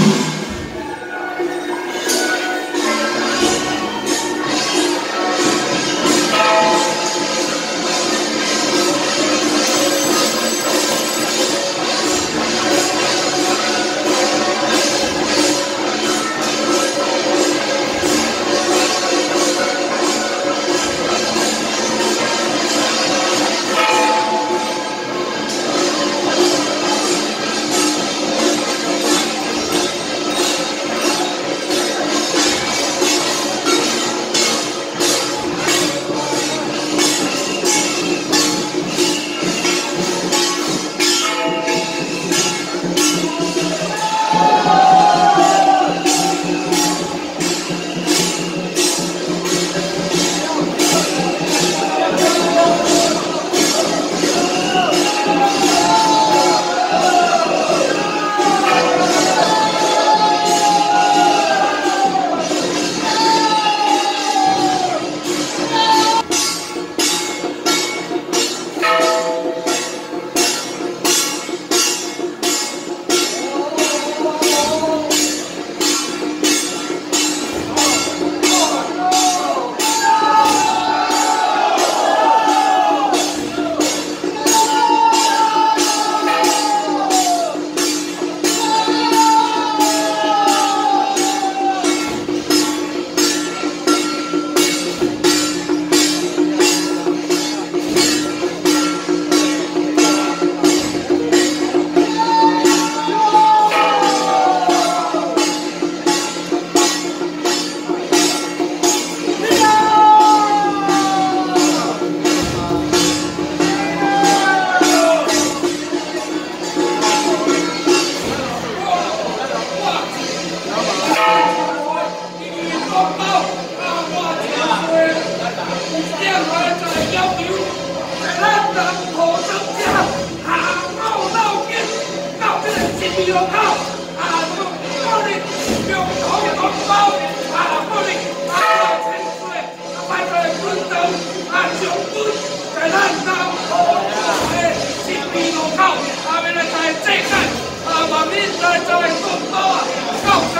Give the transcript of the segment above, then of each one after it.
you. 十字路口，啊，努力，标线乱标，啊，努力，啊，停车，啊，排在乱走，啊，将军，在咱漳浦的十字路口，啊，为了台政街，啊，人啊！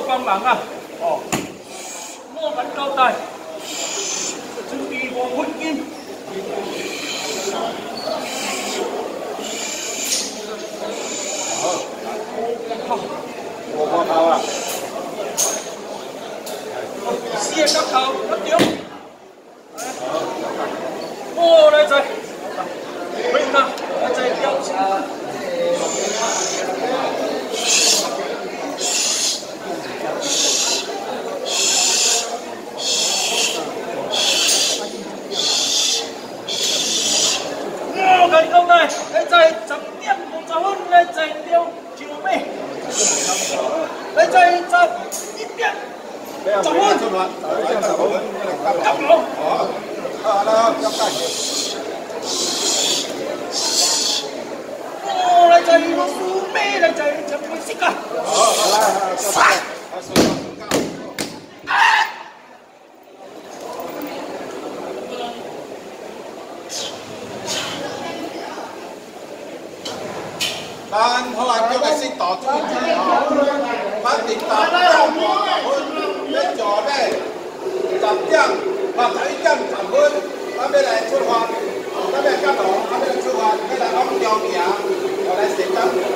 兵来到帮忙啊！哦，莫敢交代，准备黄昏金。好，我报告啊。四个角头，一张。我来在，喂呐，来在标。 你在十一点十分急我。啊，啦，急街。我你在我输咩？你在就会识啊！好，啦，快。但可能叫 má tịch tạp trong hơn biết chó này cảm tiếng và thấy chân cảm ơn các bên này chưa hoàn các bên các đó các bên chưa hoàn cái là ông nhau nhỉ ở đây sẽ tăng